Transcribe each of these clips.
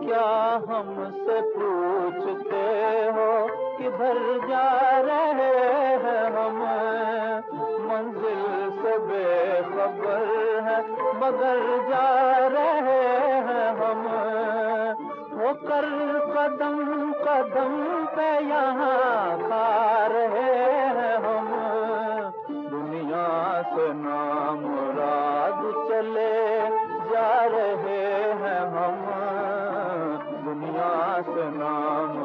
क्या हमसे पूछते हो किधर जा रहे हैं हम? मंजिल से बेखबर है, मगर जा रहे हैं हम। होकर कदम कदम पे यहाँ खा चले जा रहे हैं हम। दुनिया से नाम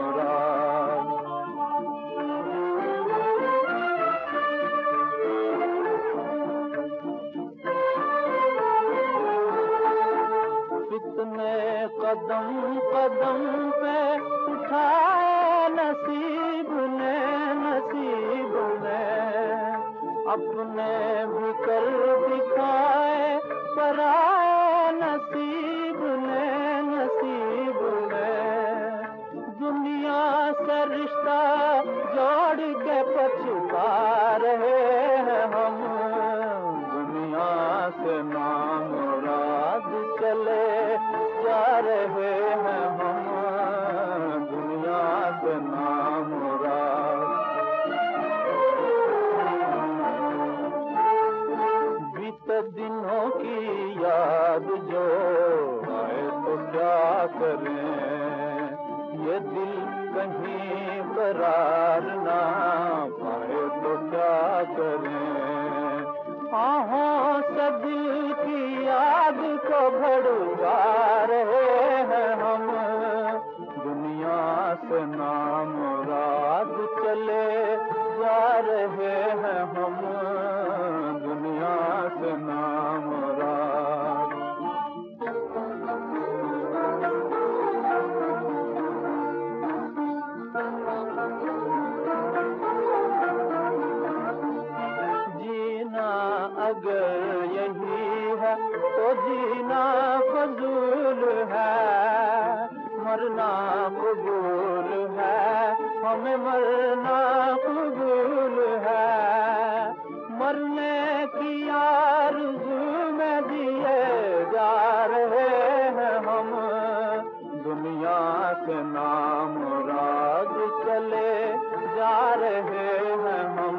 कितने कदम कदम पे उठाए नसीब ने नसीब ने। अपने भी कर दिखाए नसीब ने नसीब ने दुनिया से रिश्ता दिल कहीं करार ना पाए तो क्या करें? आहों से दिल की याद को भड़का रहे अगर यही है तो जीना फजूल है। मरना कबूल है, हमें मरना कबूल है। मरने की आरज़ू में दिए जा रहे हैं हम। दुनिया से नाम राज चले जा रहे हैं हम।